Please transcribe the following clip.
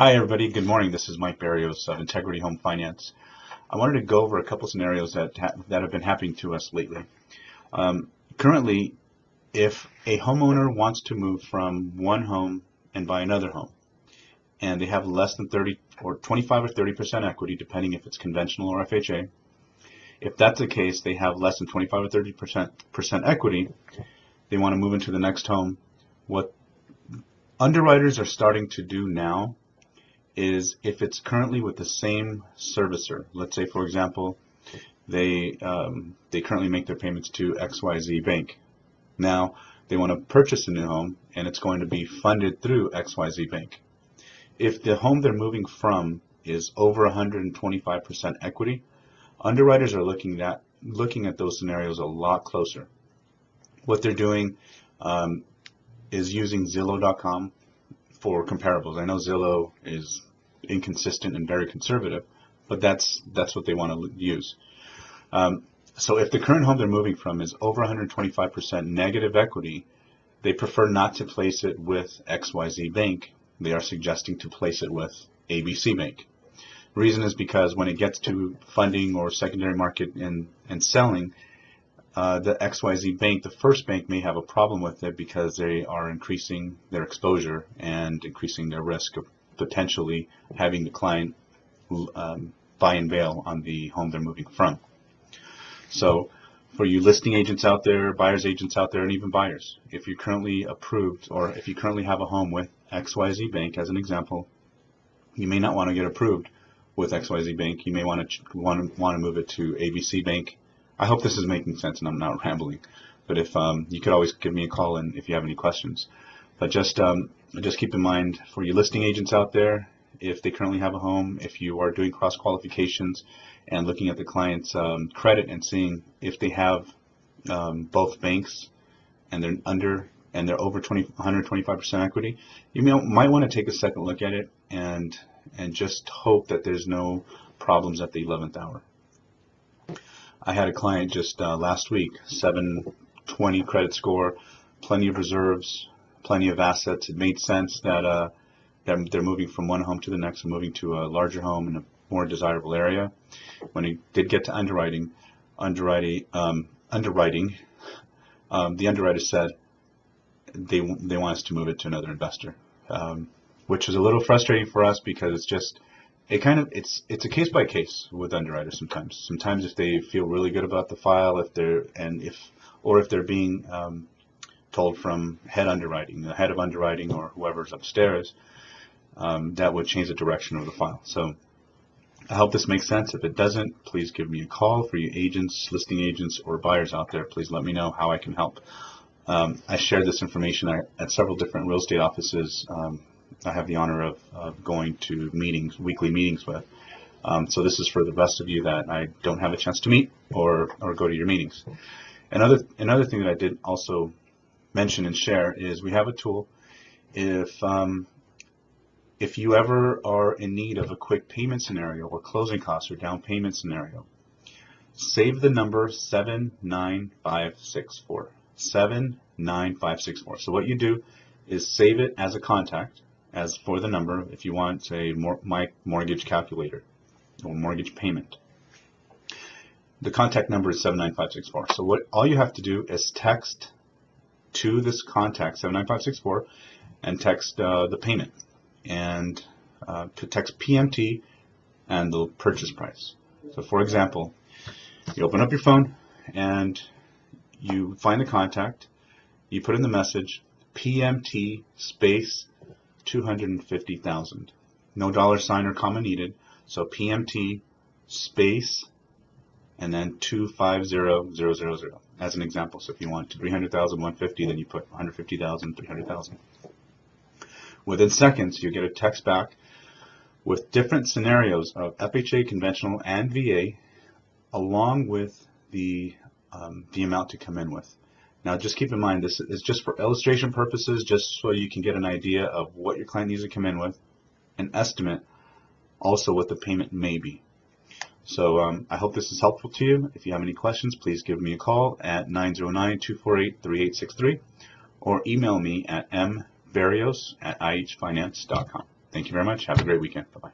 Hi everybody, good morning. This is Mike Berrios of Integrity Home Finance. I wanted to go over a couple scenarios that ha that have been happening to us lately. Um, currently, if a homeowner wants to move from one home and buy another home, and they have less than 30 or 25 or 30 percent equity, depending if it's conventional or FHA, if that's the case, they have less than 25 or 30 percent percent equity, they want to move into the next home. What underwriters are starting to do now is if it's currently with the same servicer, let's say for example, they um, they currently make their payments to XYZ Bank. Now they want to purchase a new home and it's going to be funded through XYZ Bank. If the home they're moving from is over 125% equity, underwriters are looking at looking at those scenarios a lot closer. What they're doing um, is using Zillow.com for comparables. I know Zillow is inconsistent and very conservative, but that's that's what they want to use. Um, so if the current home they're moving from is over 125% negative equity, they prefer not to place it with XYZ Bank. They are suggesting to place it with ABC Bank. Reason is because when it gets to funding or secondary market and, and selling, uh, the XYZ bank, the first bank may have a problem with it because they are increasing their exposure and increasing their risk of potentially having the client um, buy and bail on the home they're moving from. So for you listing agents out there, buyers agents out there, and even buyers, if you're currently approved or if you currently have a home with XYZ Bank as an example, you may not want to get approved with XYZ Bank. You may want to want to want to move it to ABC Bank. I hope this is making sense and I'm not rambling. But if um, you could always give me a call and if you have any questions. But just um, just keep in mind for you listing agents out there, if they currently have a home, if you are doing cross qualifications and looking at the client's um, credit and seeing if they have um, both banks and they're under and they're over 20, 125% equity, you may, might want to take a second look at it and and just hope that there's no problems at the 11th hour. I had a client just uh, last week, 720 credit score, plenty of reserves, plenty of assets. It made sense that uh, they're, they're moving from one home to the next and moving to a larger home in a more desirable area. When he did get to underwriting, underwriting, um, underwriting, um, the underwriter said they they want us to move it to another investor, um, which is a little frustrating for us because it's just it kind of it's it's a case by case with underwriters sometimes. Sometimes if they feel really good about the file, if they're and if or if they're being um, told from head underwriting, the head of underwriting or whoever's upstairs, um, that would change the direction of the file. So I hope this makes sense. If it doesn't, please give me a call for you agents, listing agents, or buyers out there. Please let me know how I can help. Um, I shared this information at, at, several different real estate offices. I have the honor of, of, going to meetings, weekly meetings with. Um, so this is for the rest of you that I don't have a chance to meet or, or go to your meetings. Another, another thing that I did also mention and share is we have a tool. If um, if you ever are in need of a quick payment scenario or closing costs or down payment scenario, save the number 79564. 79564. So what you do is save it as a contact as for the number if you want say my mortgage calculator or mortgage payment. The contact number is 79564. So what all you have to do is text to this contact 79564 and text uh, the payment and uh, to text PMT and the purchase price. So for example, you open up your phone and you find the contact, you put in the message PMT space 250,000. No dollar sign or comma needed. So PMT space and then 250000 as an example. So if you want 300,000, 150, then you put 150,000, 300,000. Within seconds, you get a text back with different scenarios of FHA, conventional, and VA, along with the, um, the amount to come in with. Now just keep in mind, this is just for illustration purposes, just so you can get an idea of what your client needs to come in with, an estimate, also what the payment may be. So um, I hope this is helpful to you. If you have any questions, please give me a call at 909-248-3863 or email me at mberrios at ihfinance.com. Thank you very much. Have a great weekend. Bye-bye.